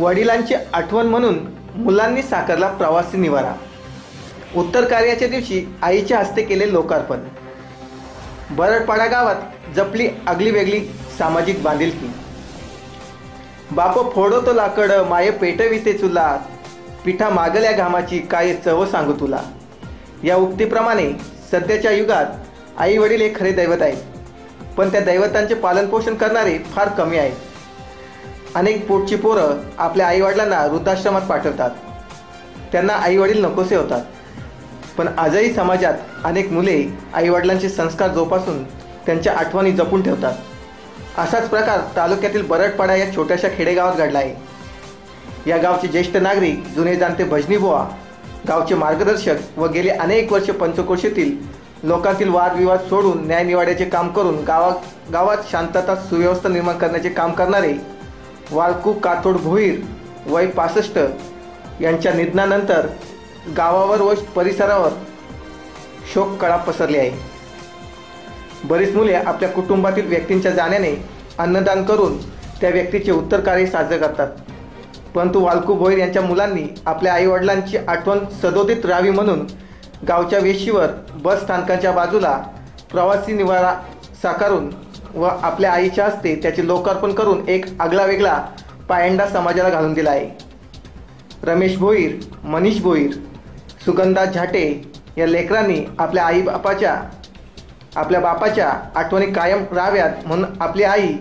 वडिलांची आठवण म्हणून मुलांनी साकारला प्रवासी निवारा. उत्तर कार्याच्या दिवशी आईच्या हस्ते केले लोकार्पण. बरडपाडा गावात जपली आगली वेगळी सामाजिक बांधिलकी. बाप फोडो तो लाकड माय पेटविते चुला. पिठा मागल्या घामाची काय चव सांगू तुला. या उक्तीप्रमाणे सध्याच्या युगात आई वडील हे खरे दैवत आहेत. पण त्या दैवतांचे पालनपोषण करणारे फार कमी आहेत. अनेक पोटची पोरं आपल्या आईवडिलांना वृद्धाश्रमात पाठवतात. त्यांना आईवडील नकोसे होतात. पण आजही समाजात अनेक मुले आईवडिलांचे संस्कार जोपासून त्यांच्या आठवणी जपून ठेवतात. असाच प्रकार तालुक्यातील बरडपाडा या छोट्याशा खेडेगावात घडला आहे. या गावचे ज्येष्ठ नागरिक जुने जाणते भजनी बुवा गावचे मार्गदर्शक व गेले अनेक वर्ष पंचकोशीतील लोकांतील वादविवाद सोडून न्यायनिवाड्याचे काम करून गावा गावात शांतता सुव्यवस्था निर्माण करण्याचे काम करणारे वाळकू काथोड भोईर वय पासष्ट यांच्या निधनानंतर गावावर व परिसरावर शोक कळा पसरली आहे. बरीच मुले आपल्या कुटुंबातील व्यक्तींच्या जाण्याने अन्नदान करून त्या व्यक्तीचे उत्तर कार्य साजरे करतात. परंतु वालकू भोईर यांच्या मुलांनी आपल्या आईवडिलांची आठवण सदोदित राहावी म्हणून गावच्या वेशीवर बस स्थानकाच्या बाजूला प्रवासी निवारा साकारून व आपल्या आईच्या हस्ते त्याचे लोकार्पण करून एक आगला वेगळा पायंडा समाजाला घालून दिला आहे. रमेश भोईर मनीष भोईर सुगंधा झाटे या लेकरांनी आपल्या आई बापाच्या आपल्या बापाच्या आठवणी कायम राहाव्यात म्हणून आपली आई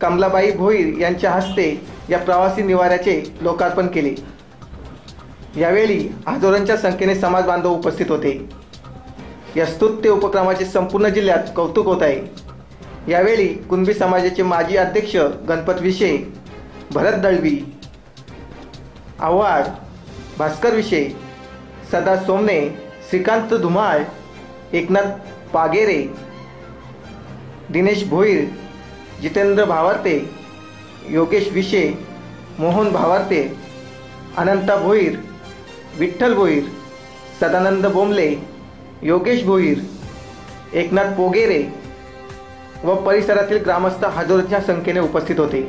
कमलाबाई भोईर यांच्या हस्ते या प्रवासी निवाऱ्याचे लोकार्पण केले. यावेळी हजारोंच्या संख्येने समाज बांधव उपस्थित होते. या स्तुत्य उपक्रमाचे संपूर्ण जिल्ह्यात कौतुक होत आहे. यावेळी कुणबी समाजाचे माजी अध्यक्ष गणपत विषे भरत दळवी आव्हाड भास्कर विषय सदा सोमने श्रीकांत धुमाळ एकनाथ पागेरे दिनेश भोईर जितेंद्र भावार्ते योगेश विशे मोहन भावार्ते अनंता भोईर विठ्ठल भोईर सदानंद बोंबले योगेश भोईर एकनाथ पोगेरे व परिसरातील ग्रामस्थ हजारोच्या संख्येने उपस्थित होते.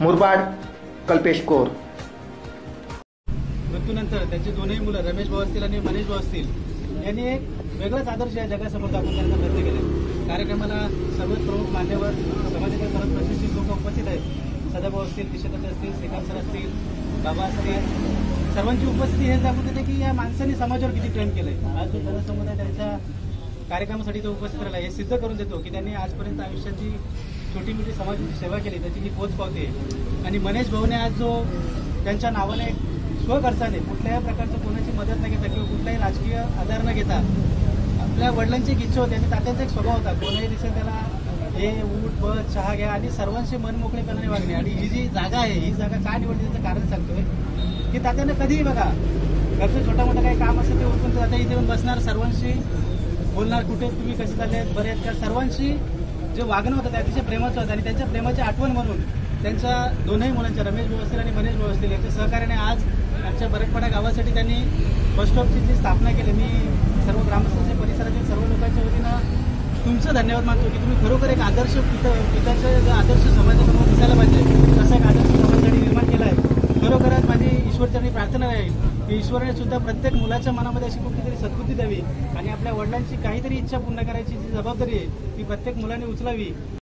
मुरबाड कल्पेश कोर. मृत्यूनंतर त्यांचे दोन्ही मुलं रमेश भाऊ असतील आणि मनीष भाऊ असतील यांनी एक वेगळाच आदर्श या जगासमोर दाखवून त्यांना व्यक्त केले. कार्यक्रमाला सर्वच प्रमुख मान्यवर समाजाच्या सर्व प्रशिक्षित लोक उपस्थित आहेत. सदाभाऊ असतील किशोर असतील श्रीकांत सर असतील बाबा असतील. सर्वांची उपस्थिती हे दाखवून देते की या माणसाने समाजावर किती प्रेम केलंय. आज जो जनसमुदाय त्यांच्या कार्यक्रमासाठी तो उपस्थित राहिला. हे सिद्ध करून देतो की त्यांनी आजपर्यंत आयुष्याची छोटी मोठी समाजाची सेवा केली त्याची ही पोच पावते. आणि मनेश भाऊने आज जो त्यांच्या नावाने स्वखर्चाने कुठल्याही प्रकारचं कोणाची मदत न घेता किंवा कुठलाही राजकीय आधार न घेता आपल्या वडिलांची एक इच्छा होती आणि तात्यांचा एक स्वभाव होता. कोणाही दिसेल त्याला हे ऊट बस चहा घ्या आणि सर्वांशी मन मोकळेपणाने वागणे. आणि ही जी जागा आहे ही जागा का निवडली त्याचं कारण सांगतोय? की तात्यानं कधीही बघा घरचं छोटा मोठं काही काम असेल ते उठून तर तात्या इथे येऊन बसणार सर्वांशी बोलणार कुठे तुम्ही कसे चालले आहेत, बरे आहेत का? सर्वांशी जे वागणं होतं ते अतिशय प्रेमाचं होतं आणि त्यांच्या प्रेमाची आठवण म्हणून त्यांच्या दोनही मुलांच्या रमेश भाऊ आणि मनीष भाऊ यांच्या सहकार्याने आज आमच्या बरडपाडा गावासाठी त्यांनी बस स्टॉपची जी स्थापना केली. मी सर्व ग्रामस्थांच्या परिसरातील सर्व लोकांच्या वतीनं तुमचं धन्यवाद मानतो की तुम्ही खरोखर एक आदर्श पिता पिताचं जो आदर्श समाजासमोर दिसायला पाहिजे असा एक आदर्श समाजासाठी निर्माण केला आहे. खरोखरच माझी ईश्वरचरणी प्रार्थना आहे की ईश्वराने सुद्धा प्रत्येक मुलाच्या मनामध्ये अशी कुठली तरी सद्बुद्धी द्यावी आणि आपल्या वडिलांची काहीतरी इच्छा पूर्ण करायची जी जबाबदारी आहे ती प्रत्येक मुलाने उचलावी.